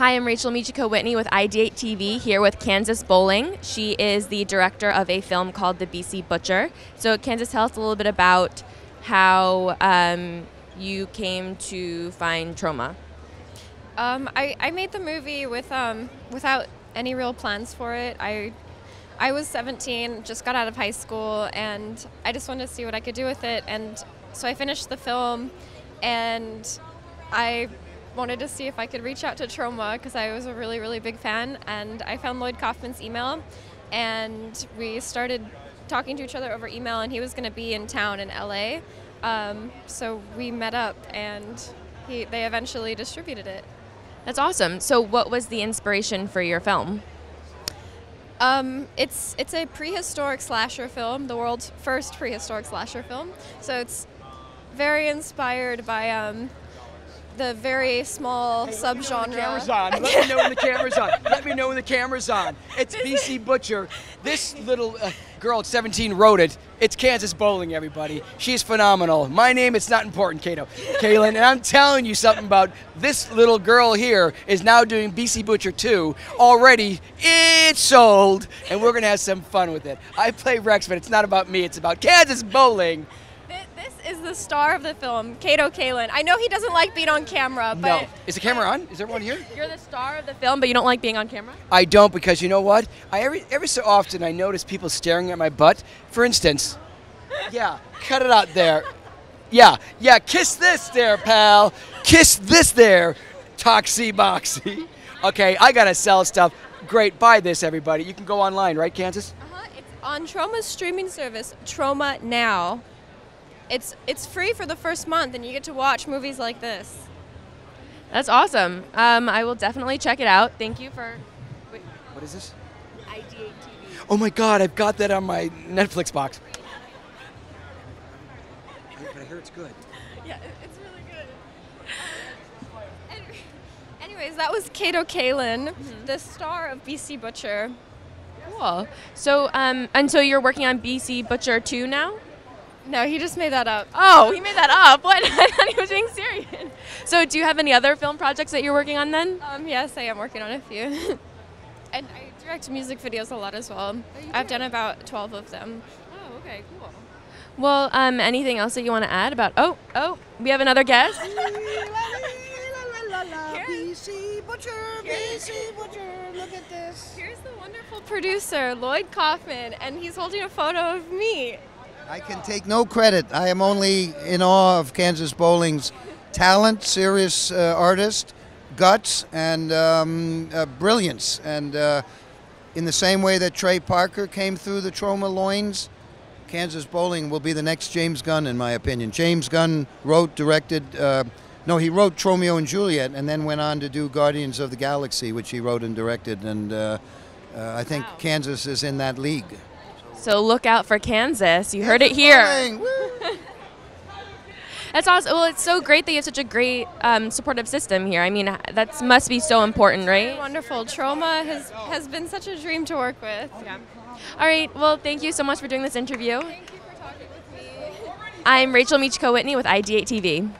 Hi, I'm Rachel Michiko Whitney with IdeateTV here with Kansas Bowling. She is the director of a film called The BC Butcher. So, Kansas, tell us a little bit about how um, you came to find Troma. Um, I, I made the movie with um, without any real plans for it. I I was 17, just got out of high school, and I just wanted to see what I could do with it. And so I finished the film, and I wanted to see if I could reach out to Troma because I was a really, really big fan. And I found Lloyd Kaufman's email, and we started talking to each other over email. And he was going to be in town in LA, um, so we met up, and he, they eventually distributed it. That's awesome. So, what was the inspiration for your film? Um, it's it's a prehistoric slasher film, the world's first prehistoric slasher film. So it's very inspired by um, the very small Hey, subgenre. Let me know when the camera's on. Let me know when the camera's on. Let me know when the camera's on. It's BC Butcher. This little uh, girl at 17 wrote it. It's Kansas Bowling, everybody. She's phenomenal. My name, it's not important, Kato. Kaelin, and I'm telling you something about this little girl here is now doing BC Butcher 2. Already, it's sold, and we're going to have some fun with it. I play Rex, but it's not about me. It's about Kansas Bowling. Thi- This is the star of the film, Kato Kaelin. I know he doesn't like being on camera, but No. Is the camera on? Is everyone here? You're the star of the film, but you don't like being on camera? I don't because you know what? I every every so often I notice people staring at my butt. For instance, yeah, cut it out there. Yeah, yeah, kiss this there, pal. Kiss this there, Toxie Boxy. Okay, I gotta sell stuff. Great, buy this, everybody. You can go online, right, Kansas? uh-huh, it's on Troma's streaming service, Troma Now. It's it's free for the first month, and you get to watch movies like this. That's awesome. Um, I will definitely check it out. Thank you for. Wait, What is this? IdeateTV. Oh my God, I've got that on my Netflix box. But I hear it's good. Yeah, it's really good. Anyways, that was Kato Kaelin, the star of BC Butcher. Cool. So, um, and so you're working on BC Butcher 2 now? No, he just made that up. Oh, he made that up. What? I thought he was being serious. So, do you have any other film projects that you're working on then? Um, yes, I am working on a few. and I direct music videos a lot as well. I've done about 12 of them. Oh, okay, cool. Well, um, anything else that you want to add about? Oh, oh, we have another guest. BC Butcher, BC Butcher, look at this. Here's the wonderful producer, Lloyd Kaufman, and he's holding a photo of me. I can take no credit. I am only in awe of Kansas Bowling's talent, serious uh, artist, guts, and um, uh, brilliance. And uh, in the same way that Trey Parker came through the Troma loins, Kansas Bowling will be the next James Gunn, in my opinion. James Gunn wrote, directed, uh, no, he wrote Tromeo and Juliet and then went on to do Guardians of the Galaxy, which he wrote and directed. And uh, uh, I think Wow. Kansas is in that league. So, look out for Kansas. You heard it here. That's awesome. Well, it's so great that you have such a great um, supportive system here. I mean, that must be so important, right? Wonderful. Troma has, has been such a dream to work with. Yeah. All right. Well, thank you so much for doing this interview. Thank you for talking with me. I'm Rachel Michiko Whitney with IdeateTV.